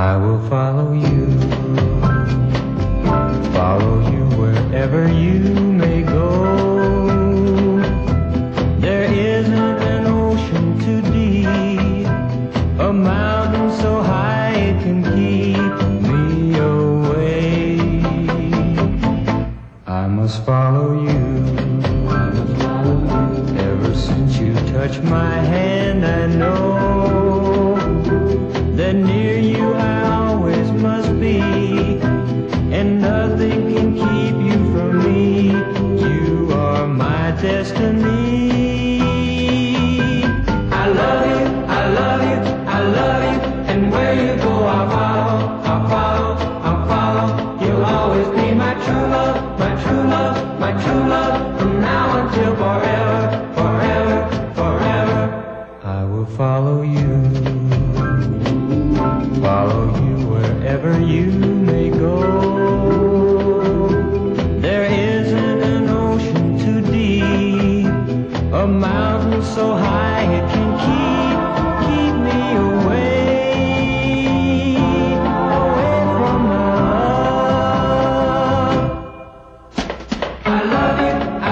I will follow you, follow you wherever you may go. There isn't an ocean too deep, a mountain so high it can keep me away. I must follow you. Ever since you touched my hand, I know true love, from now until forever, forever, forever. I will follow you, follow you wherever you may go. There isn't an ocean too deep, a mountain so high it can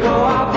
go, I'll